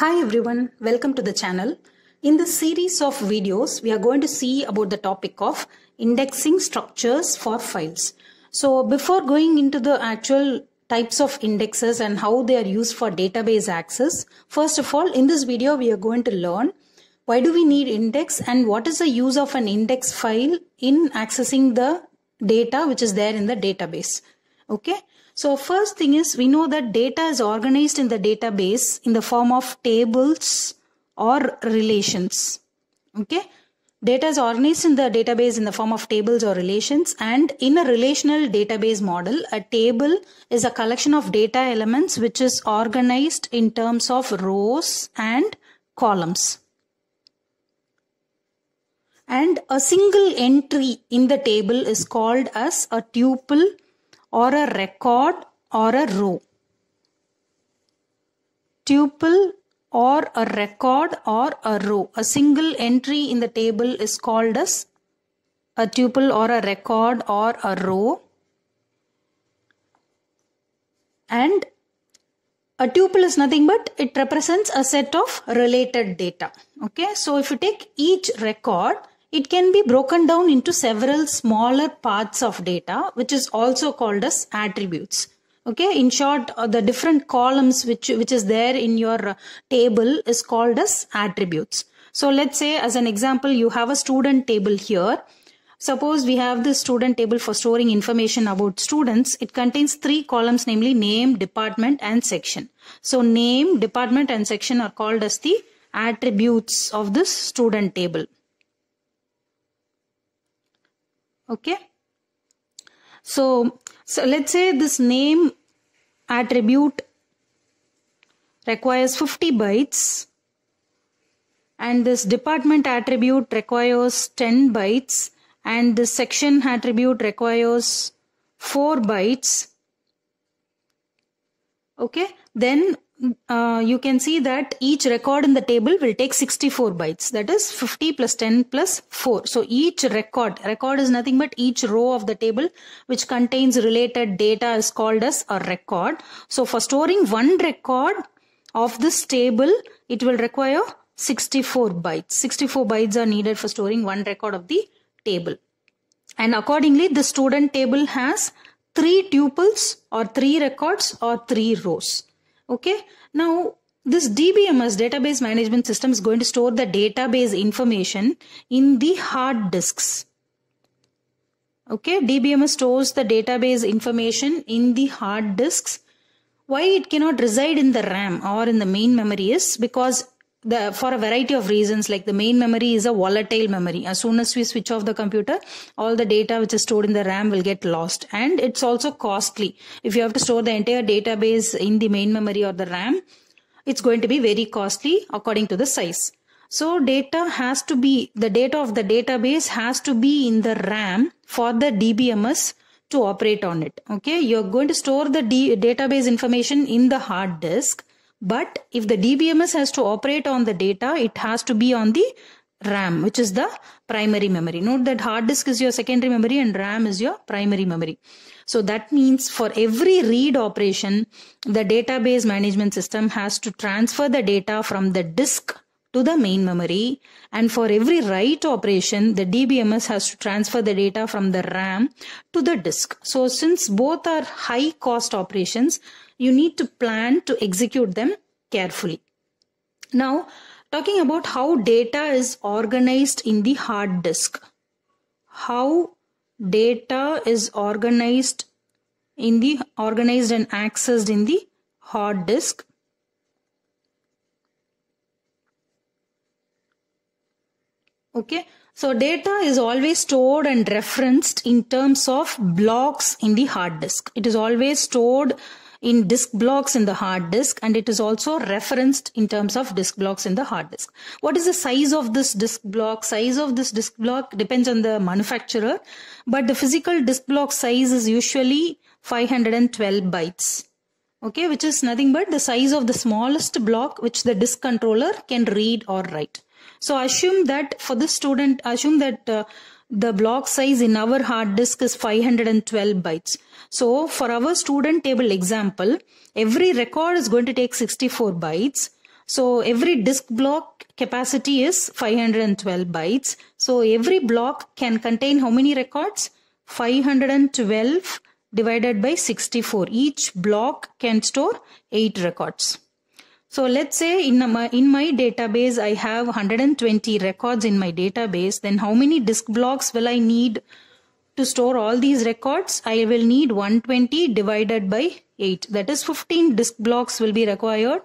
Hi everyone, welcome to the channel. In this series of videos, we are going to see about the topic of indexing structures for files. So before going into the actual types of indexes and how they are used for database access, first of all, in this video, we are going to learn why do we need index and what is the use of an index file in accessing the data which is there in the database. Okay. So first thing is we know that data is organized in the database in the form of tables or relations. Okay. Data is organized in the database in the form of tables or relations and in a relational database model, a table is a collection of data elements which is organized in terms of rows and columns. And a single entry in the table is called as a tuple or a record or a row. Tuple or a record or a row. A single entry in the table is called as a tuple or a record or a row. And a tuple is nothing but it represents a set of related data. Okay, so if you take each record, it can be broken down into several smaller parts of data, which is also called as attributes. Okay, in short, uh, the different columns which, which is there in your uh, table is called as attributes. So let's say as an example, you have a student table here. Suppose we have the student table for storing information about students. It contains three columns, namely name, department, and section. So name, department, and section are called as the attributes of this student table. Okay? So so let's say this name attribute requires 50 bytes and this department attribute requires 10 bytes and this section attribute requires 4 bytes. Okay? Then uh, you can see that each record in the table will take 64 bytes. That is 50 plus 10 plus 4. So each record, record is nothing but each row of the table which contains related data is called as a record. So for storing one record of this table, it will require 64 bytes. 64 bytes are needed for storing one record of the table. And accordingly, the student table has three tuples or three records or three rows. Okay. Now, this DBMS database management system is going to store the database information in the hard disks. Okay. DBMS stores the database information in the hard disks. Why it cannot reside in the RAM or in the main memory is because the for a variety of reasons like the main memory is a volatile memory. As soon as we switch off the computer all the data which is stored in the ram will get lost. And it's also costly. If you have to store the entire database in the main memory or the ram it's going to be very costly according to the size. So data has to be the data of the database has to be in the ram for the dbms to operate on it. Okay? You're going to store the D database information in the hard disk but if the DBMS has to operate on the data, it has to be on the RAM, which is the primary memory. Note that hard disk is your secondary memory and RAM is your primary memory. So that means for every read operation, the database management system has to transfer the data from the disk to the main memory. And for every write operation, the DBMS has to transfer the data from the RAM to the disk. So since both are high cost operations, you need to plan to execute them carefully. Now, talking about how data is organized in the hard disk. How data is organized in the organized and accessed in the hard disk. Okay, so data is always stored and referenced in terms of blocks in the hard disk. It is always stored in disk blocks in the hard disk and it is also referenced in terms of disk blocks in the hard disk. What is the size of this disk block? Size of this disk block depends on the manufacturer, but the physical disk block size is usually 512 bytes. Okay, which is nothing but the size of the smallest block which the disk controller can read or write. So assume that for this student, assume that uh, the block size in our hard disk is 512 bytes. So for our student table example, every record is going to take 64 bytes. So every disk block capacity is 512 bytes. So every block can contain how many records? 512 divided by 64. Each block can store 8 records. So let's say in my, in my database, I have 120 records in my database. Then how many disk blocks will I need to store all these records? I will need 120 divided by 8. That is 15 disk blocks will be required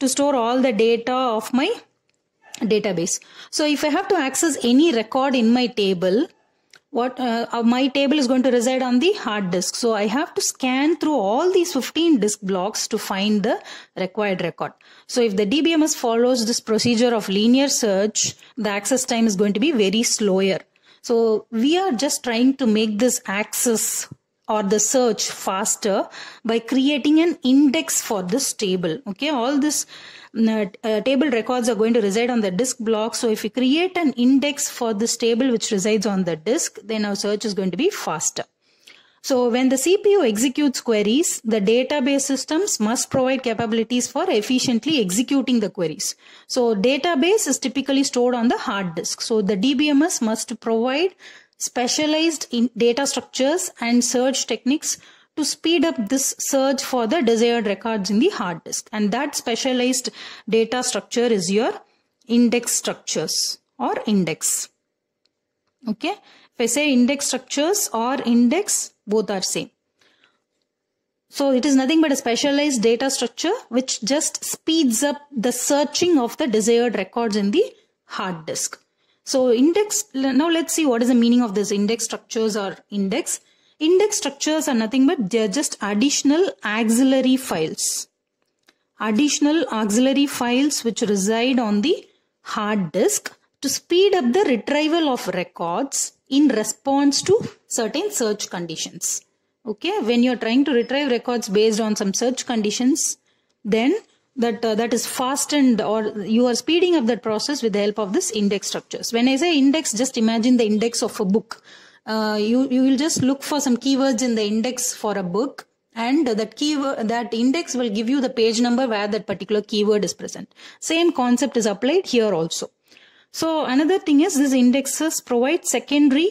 to store all the data of my database. So if I have to access any record in my table, what uh, uh, my table is going to reside on the hard disk. So I have to scan through all these 15 disk blocks to find the required record. So if the DBMS follows this procedure of linear search, the access time is going to be very slower. So we are just trying to make this access or the search faster by creating an index for this table. Okay, all this uh, uh, table records are going to reside on the disk block. So if we create an index for this table which resides on the disk, then our search is going to be faster. So when the CPU executes queries, the database systems must provide capabilities for efficiently executing the queries. So database is typically stored on the hard disk. So the DBMS must provide specialized data structures and search techniques to speed up this search for the desired records in the hard disk. And that specialized data structure is your index structures or index. Okay. If I say index structures or index, both are same. So it is nothing but a specialized data structure which just speeds up the searching of the desired records in the hard disk. So index, now let's see what is the meaning of this index structures or index. Index structures are nothing but they're just additional auxiliary files. Additional auxiliary files which reside on the hard disk to speed up the retrieval of records in response to certain search conditions. Okay, when you're trying to retrieve records based on some search conditions, then that uh, that is fastened or you are speeding up that process with the help of this index structures. When I say index, just imagine the index of a book. Uh, you you will just look for some keywords in the index for a book and that keyword that index will give you the page number where that particular keyword is present same concept is applied here also so another thing is these indexes provide secondary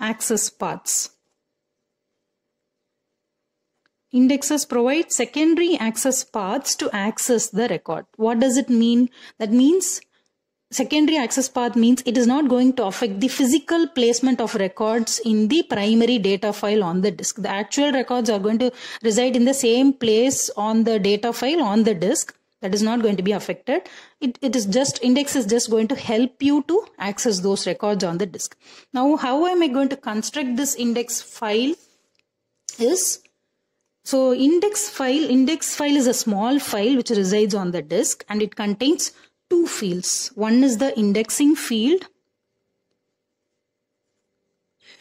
access paths Indexes provide secondary access paths to access the record. What does it mean? That means secondary access path means it is not going to affect the physical placement of records in the primary data file on the disk. The actual records are going to reside in the same place on the data file on the disk. That is not going to be affected. It, it is just index is just going to help you to access those records on the disk. Now, how am I going to construct this index file is so index file, index file is a small file which resides on the disk and it contains two fields. One is the indexing field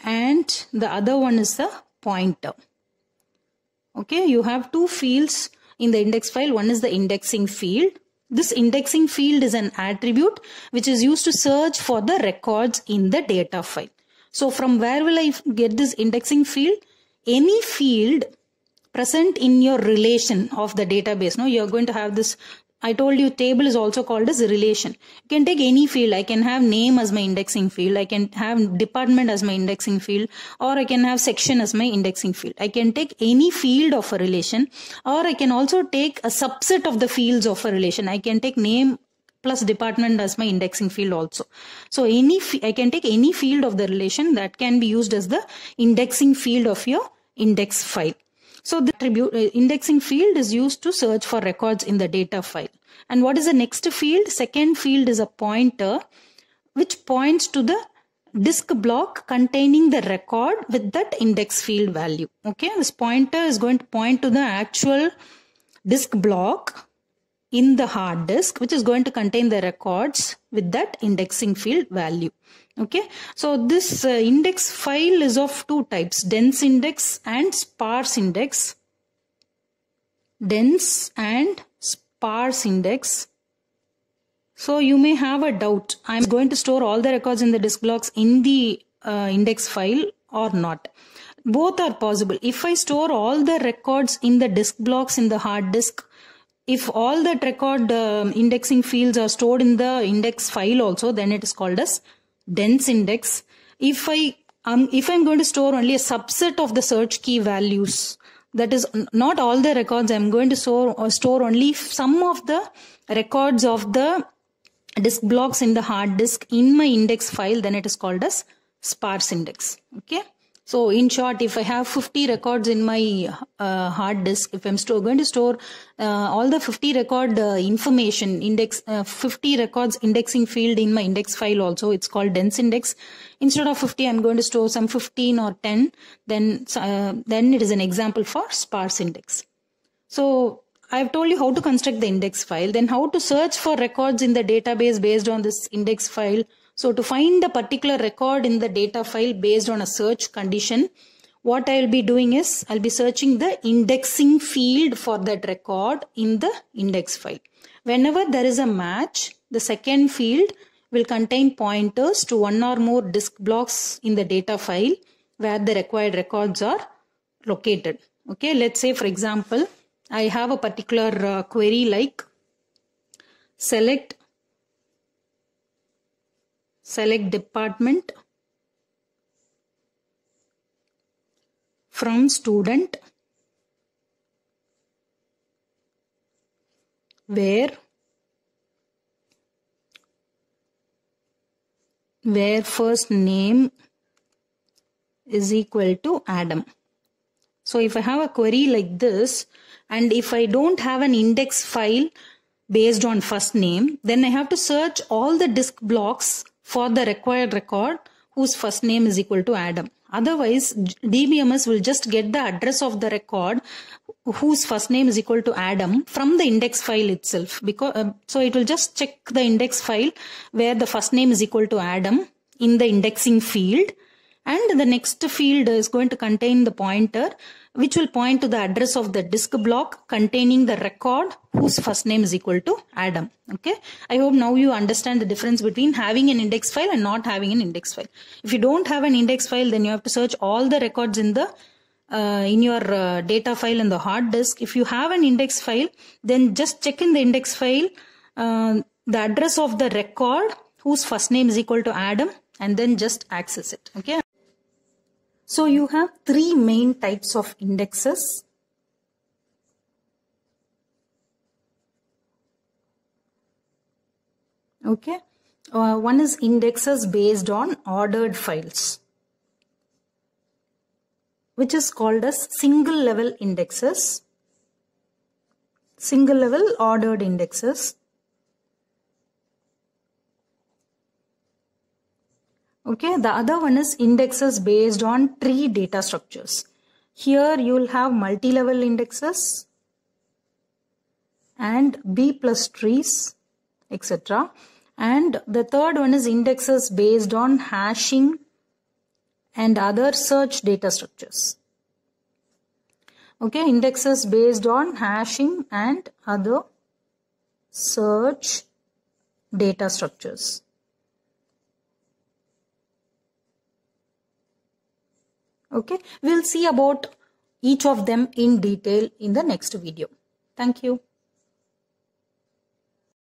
and the other one is the pointer. Okay, you have two fields in the index file. One is the indexing field. This indexing field is an attribute which is used to search for the records in the data file. So from where will I get this indexing field? Any field present in your relation of the database. Now you're going to have this. I told you table is also called as relation. You can take any field. I can have name as my indexing field. I can have department as my indexing field or I can have section as my indexing field. I can take any field of a relation or I can also take a subset of the fields of a relation. I can take name plus department as my indexing field also. So any, I can take any field of the relation that can be used as the indexing field of your index file. So the uh, indexing field is used to search for records in the data file. And what is the next field? Second field is a pointer which points to the disk block containing the record with that index field value. Okay, this pointer is going to point to the actual disk block in the hard disk which is going to contain the records with that indexing field value okay? So this uh, index file is of two types dense index and sparse index. Dense and sparse index. So you may have a doubt i'm going to store all the records in the disk blocks in the uh, index file or not. Both are possible. If i store all the records in the disk blocks in the hard disk if all that record um, indexing fields are stored in the index file also, then it is called as dense index. If I um, if I'm going to store only a subset of the search key values, that is not all the records, I'm going to store, uh, store only some of the records of the disk blocks in the hard disk in my index file, then it is called as sparse index. Okay. So in short, if I have 50 records in my uh, hard disk, if I'm going to store uh, all the 50 record uh, information index, uh, 50 records indexing field in my index file also, it's called dense index. Instead of 50, I'm going to store some 15 or 10. Then, uh, then it is an example for sparse index. So I've told you how to construct the index file, then how to search for records in the database based on this index file so to find a particular record in the data file based on a search condition, what I'll be doing is I'll be searching the indexing field for that record in the index file. Whenever there is a match, the second field will contain pointers to one or more disk blocks in the data file where the required records are located. Okay, let's say for example, I have a particular uh, query like select select department from student where where first name is equal to Adam. So if I have a query like this and if I don't have an index file based on first name, then I have to search all the disk blocks for the required record whose first name is equal to Adam. Otherwise, DBMS will just get the address of the record whose first name is equal to Adam from the index file itself. Because uh, so it will just check the index file where the first name is equal to Adam in the indexing field, and the next field is going to contain the pointer which will point to the address of the disk block containing the record whose first name is equal to Adam. Okay. I hope now you understand the difference between having an index file and not having an index file. If you don't have an index file, then you have to search all the records in the uh, in your uh, data file in the hard disk. If you have an index file, then just check in the index file uh, the address of the record whose first name is equal to Adam and then just access it. Okay. So you have three main types of indexes. Okay. Uh, one is indexes based on ordered files which is called as single level indexes single level ordered indexes Okay, the other one is indexes based on tree data structures. Here you will have multi-level indexes and B plus trees, etc. And the third one is indexes based on hashing and other search data structures. Okay, indexes based on hashing and other search data structures. Okay, we'll see about each of them in detail in the next video. Thank you.